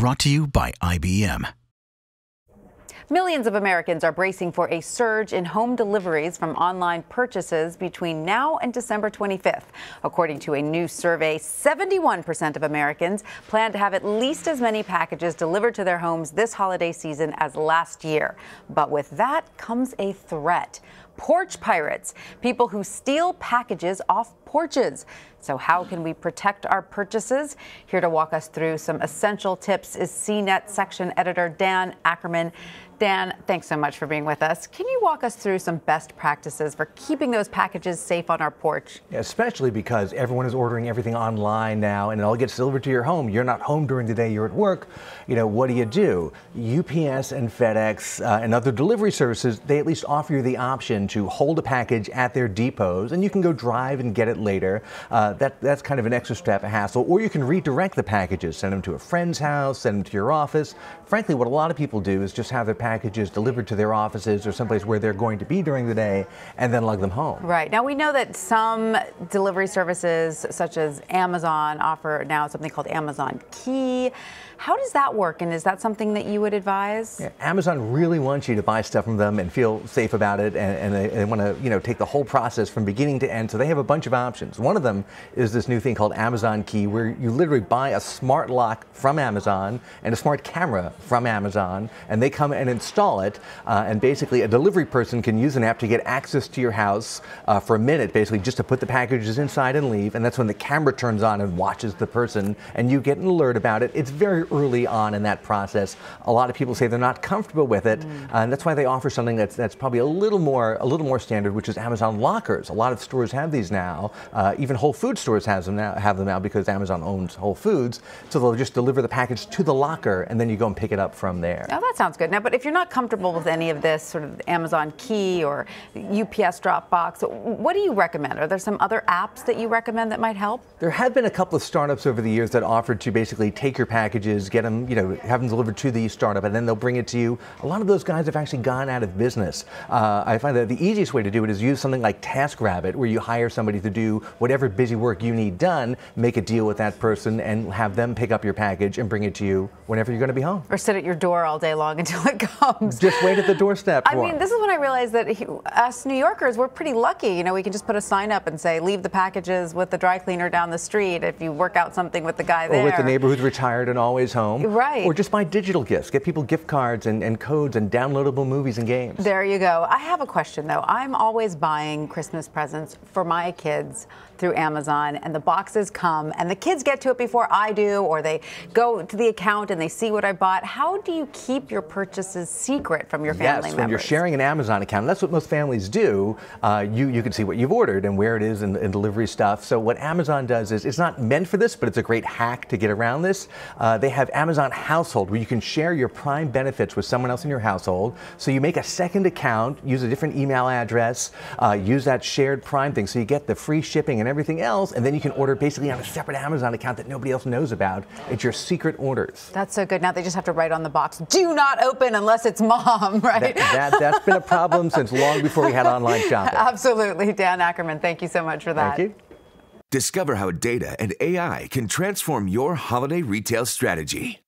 Brought to you by IBM. Millions of Americans are bracing for a surge in home deliveries from online purchases between now and December 25th. According to a new survey, 71% of Americans plan to have at least as many packages delivered to their homes this holiday season as last year. But with that comes a threat porch pirates, people who steal packages off porches. So, how can we protect our purchases? Here to walk us through some essential tips is CNET section editor Dan Ackerman. Dan, thanks so much for being with us. Can you walk us through some best practices for keeping those packages safe on our porch? Especially because everyone is ordering everything online now and it all gets delivered to your home. You're not home during the day, you're at work. You know, what do you do? UPS and FedEx uh, and other delivery services, they at least offer you the option to hold a package at their depots and you can go drive and get it later. Uh, that, that's kind of an extra step, a hassle. Or you can redirect the packages, send them to a friend's house, send them to your office. Frankly, what a lot of people do is just have their packages delivered to their offices or someplace where they're going to be during the day and then lug them home. Right. Now, we know that some delivery services, such as Amazon, offer now something called Amazon Key. How does that work, and is that something that you would advise? Yeah, Amazon really wants you to buy stuff from them and feel safe about it, and, and they, they want to, you know, take the whole process from beginning to end. So they have a bunch of options. One of them is this new thing called Amazon Key, where you literally buy a smart lock from Amazon and a smart camera from Amazon, and they come and install it. Uh, and basically, a delivery person can use an app to get access to your house uh, for a minute, basically just to put the packages inside and leave. And that's when the camera turns on and watches the person, and you get an alert about it. It's very early on in that process. A lot of people say they're not comfortable with it, mm. and that's why they offer something that's that's probably a little more a little more standard, which is Amazon lockers. A lot of stores have these now. Uh, even Whole Food stores has them now have them now because Amazon owns Whole Foods. So they'll just deliver the package to the locker, and then you go and pick it up from there. Oh, that sounds good. Now, but if you're not comfortable with any of this, sort of Amazon Key or UPS Dropbox, what do you recommend? Are there some other apps that you recommend that might help? There have been a couple of startups over the years that offered to basically take your packages get them, you know, have them delivered to the startup, and then they'll bring it to you. A lot of those guys have actually gone out of business. Uh, I find that the easiest way to do it is use something like TaskRabbit, where you hire somebody to do whatever busy work you need done, make a deal with that person, and have them pick up your package and bring it to you whenever you're going to be home. Or sit at your door all day long until it comes. Just wait at the doorstep. I mean, this is when I realized that he, us New Yorkers, we're pretty lucky. You know, we can just put a sign up and say, leave the packages with the dry cleaner down the street if you work out something with the guy there. Or with the neighbor who's retired and always home. Right. Or just buy digital gifts. Get people gift cards and, and codes and downloadable movies and games. There you go. I have a question though. I'm always buying Christmas presents for my kids through Amazon and the boxes come and the kids get to it before I do or they go to the account and they see what I bought. How do you keep your purchases secret from your family yes, members? when you're sharing an Amazon account, that's what most families do. Uh, you, you can see what you've ordered and where it is in, in, delivery stuff. So what Amazon does is it's not meant for this, but it's a great hack to get around this. Uh, they have Amazon Household where you can share your Prime benefits with someone else in your household. So you make a second account, use a different email address, uh, use that shared Prime thing so you get the free shipping and everything else, and then you can order basically on a separate Amazon account that nobody else knows about. It's your secret orders. That's so good. Now they just have to write on the box, do not open unless it's mom, right? That, that, has been a problem since long before we had online shopping. Absolutely. Dan Ackerman, thank you so much for that. Thank you. Discover how data and AI can transform your holiday retail strategy.